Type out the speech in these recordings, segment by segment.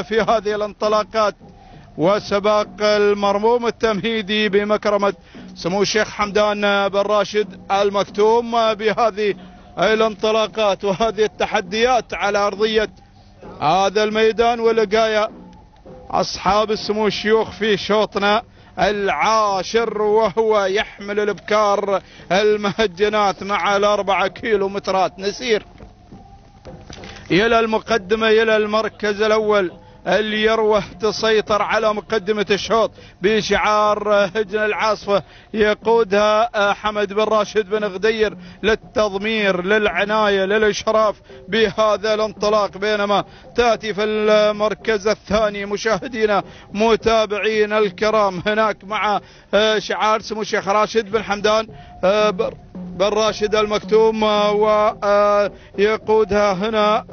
في هذه الانطلاقات. وسباق المرموم التمهيدي بمكرمة سمو الشيخ حمدان بن راشد المكتوم بهذه الانطلاقات. وهذه التحديات على أرضية هذا الميدان ولقايا أصحاب السمو الشيوخ في شوطنا العاشر وهو يحمل الإبكار المهجنات مع الاربعة كيلو مترات نسير إلى المقدمة إلى المركز الأول. اليروة تسيطر على مقدمة الشوط بشعار هجن العاصفة. يقودها حمد بن راشد بن غدير للتضمير للعناية للإشراف بهذا الانطلاق. بينما تأتي في المركز الثاني مشاهدينا متابعين الكرام هناك مع شعار سمو الشيخ راشد بن حمدان بن راشد المكتوم ويقودها هنا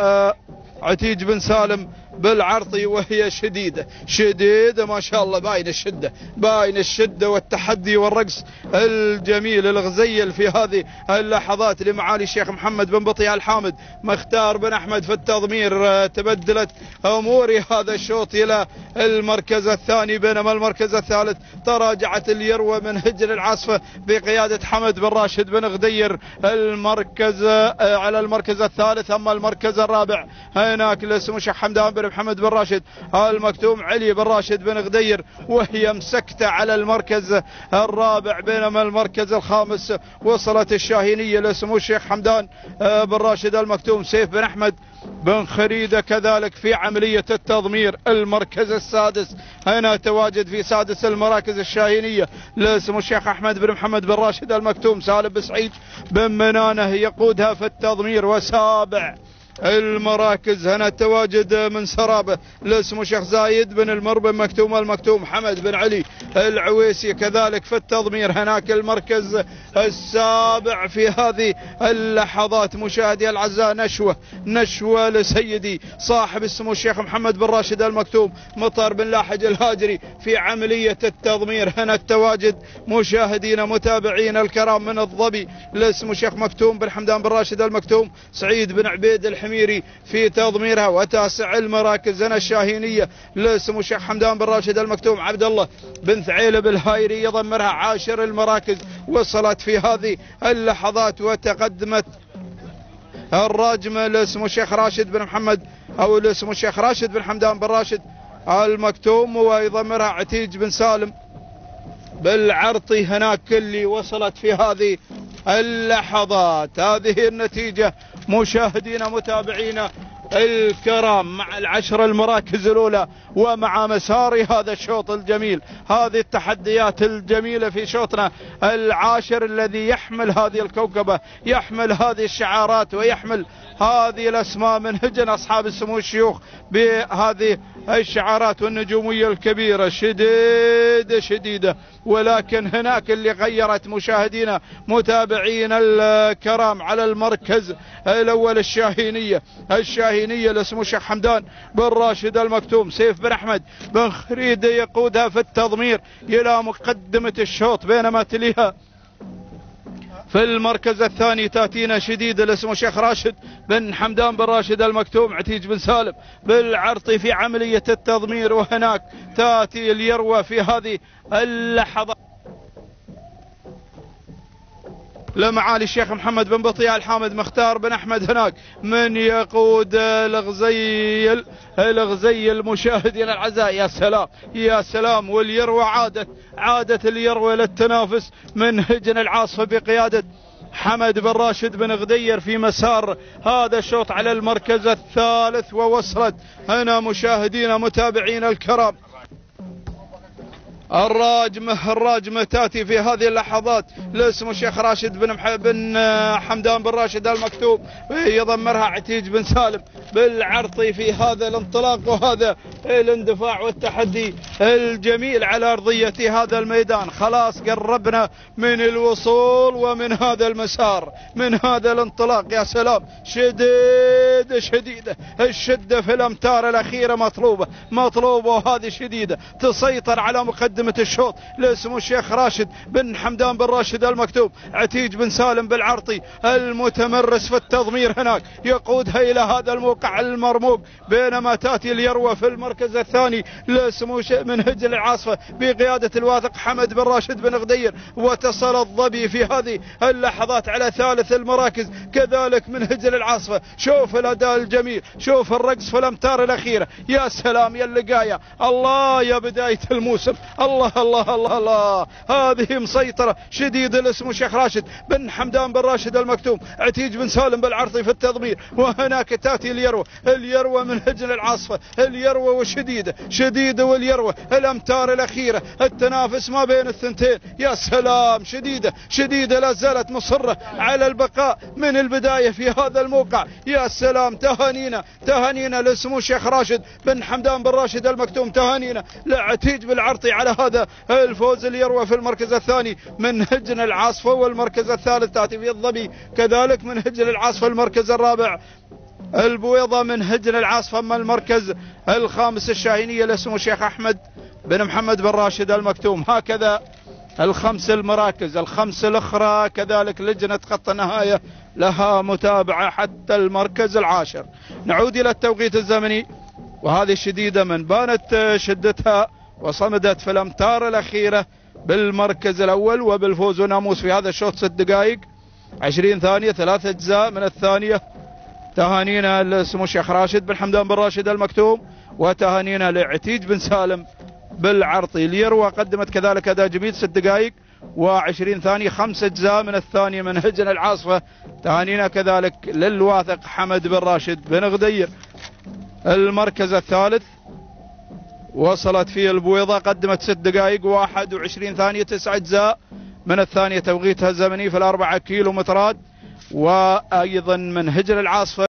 عتيج بن سالم بالعرضي وهي شديدة. شديدة ما شاء الله باين الشدة باين الشدة والتحدي والرقص الجميل الغزيل في هذه اللحظات لمعالي الشيخ محمد بن بطيء الحامد. مختار بن أحمد في التضمير تبدلت أمور هذا الشوط إلى المركز الثاني بينما المركز الثالث تراجعت اليروة من هجر العاصفة بقيادة حمد بن راشد بن غدير. المركز على المركز الثالث أما المركز الرابع هناك لسمو الشيخ حمدان بن محمد بن راشد المكتوم علي بن راشد بن غدير وهي مسكتة على المركز الرابع بينما المركز الخامس وصلت الشاهينية لسمو الشيخ حمدان بن راشد المكتوم سيف بن أحمد. بن خريدة كذلك في عملية التضمير المركز السادس. هنا تواجد في سادس المراكز الشاهينية لسمو الشيخ أحمد بن محمد بن راشد المكتوم سالم بن سعيد بن منانة يقودها في التضمير وسابع. المراكز هنا تواجد من سرابه لاسمه شيخ زايد بن المر بن مكتوم المكتوم حمد بن علي العويسي. كذلك في التضمير هناك المركز السابع في هذه اللحظات مشاهدي العزاء نشوة نشوة لسيدي صاحب السمو الشيخ محمد بن راشد المكتوم مطر بن لاحج الهاجري. في عملية التضمير هنا التواجد مشاهدين متابعين الكرام من الظبي لاسمه الشيخ مكتوم بن حمدان بن راشد المكتوم سعيد بن عبيد الحميد الحميري في تضميرها وتاسع المراكز. هنا الشاهينية لسمو الشيخ حمدان بن راشد المكتوم. عبد الله بن ثعيلب الهايري يضمرها عاشر المراكز. وصلت في هذه اللحظات وتقدمت الراجمة لسمو الشيخ راشد بن محمد أو لسمو الشيخ راشد بن حمدان بن راشد المكتوم. ويضمرها عتيج بن سالم بالعرطي هناك اللي وصلت في هذه اللحظات. هذه النتيجة مشاهدينا متابعينا الكرام مع العشر المراكز الأولى ومع مسار هذا الشوط الجميل هذه التحديات الجميلة في شوطنا. العاشر الذي يحمل هذه الكوكبة يحمل هذه الشعارات ويحمل هذه الأسماء من هجن أصحاب السمو الشيوخ بهذه الشعارات والنجومية الكبيرة شديدة شديدة. ولكن هناك اللي غيرت مشاهدينا متابعين الكرام على المركز الأول الشاهينية. الشاهينية لاسمه حمدان بن راشد المكتوم سيف بن أحمد بن خريدة يقودها في التضمير إلى مقدمة الشوط بينما تليها في المركز الثاني تأتينا شديد اللي اسمه شيخ راشد بن حمدان بن راشد المكتوم عتيج بن سالم بالعرطي في عملية التضمير وهناك تأتي اليروى في هذه اللحظات لمعالي الشيخ محمد بن بطيء الحامد مختار بن أحمد هناك. من يقود الغزيل الغزي المشاهدين العزاء؟ يا سلام يا سلام. واليروى عادت عادت اليروى للتنافس من هجن العاصفه بقيادة حمد بن راشد بن غدير في مسار هذا الشوط على المركز الثالث ووصلت هنا مشاهدينا متابعين الكرام. الراجمة الراجمة تاتي في هذه اللحظات لاسم الشيخ راشد بن. بن حمدان بن راشد المكتوب. يضمرها عتيج بن سالم بالعرطي في هذا الانطلاق وهذا الاندفاع والتحدي الجميل على أرضية هذا الميدان. خلاص قربنا من الوصول ومن هذا المسار من هذا الانطلاق. يا سلام شديدة شديدة الشدة في الأمتار الأخيرة مطلوبة مطلوبة وهذه شديدة. تسيطر على مقدمة مقدمة الشوط لاسمه الشيخ راشد بن حمدان بن راشد المكتوب عتيج بن سالم بالعرطي المتمرس في التضمير هناك يقودها إلى هذا الموقع المرموق بينما تأتي اليروة في المر المركز الثاني لسمو من هجل العاصفة بقيادة الواثق حمد بن راشد بن غدير وتصل الظبي في هذه اللحظات على ثالث المراكز كذلك من هجل العاصفة. شوف الأداء الجميل شوف الرقص في الأمتار الأخيرة. يا سلام يا اللقاية. الله يا بداية الموسم. الله الله الله الله. هذه مسيطرة شديد الاسم شيخ راشد بن حمدان بن راشد المكتوم عتيج بن سالم بالعرطي في التضمير وهناك تاتي اليروة اليروة من هجل العاصفة اليروة وشديدة شديدة واليروة الأمتار الأخيرة التنافس ما بين الثنتين. يا سلام شديدة شديدة لا زالت مصرة على البقاء من البداية في هذا الموقع. يا سلام تهانينا تهانينا لسمو شيخ راشد بن حمدان بن راشد المكتوم تهانينا. لعتيج بالعرطي على هذا الفوز اليروة في المركز الثاني من هجن العاصفة والمركز الثالث تأتي في الظبي. كذلك من هجن العاصفة المركز الرابع. البويضة من هجن العاصفة. أما المركز الخامس الشاهينية لاسمه الشيخ أحمد بن محمد بن راشد المكتوم. هكذا الخمس المراكز. الخمس الأخرى كذلك لجنة خط النهاية. لها متابعة حتى المركز العاشر. نعود إلى التوقيت الزمني. وهذه الشديدة من بانت شدتها وصمدت في الأمتار الأخيرة بالمركز الأول وبالفوز وناموس في هذا الشوط ست دقائق. عشرين ثانية ثلاث أجزاء من الثانية. تهانينا لسمو الشيخ راشد بن حمدان بن راشد المكتوم وتهانينا لعتيج بن سالم بالعرطي. اليروى قدمت كذلك أداء جميل ست دقائق. وعشرين ثانية خمس أجزاء من الثانية من هجن العاصفة. تهانينا كذلك للواثق حمد بن راشد بن غدير. المركز الثالث وصلت فيه البويضة قدمت ست دقائق واحد وعشرين ثانية تسع أجزاء. من الثانية توقيتها الزمني في الأربعة كيلو مترات وأيضا من هجر العاصفة.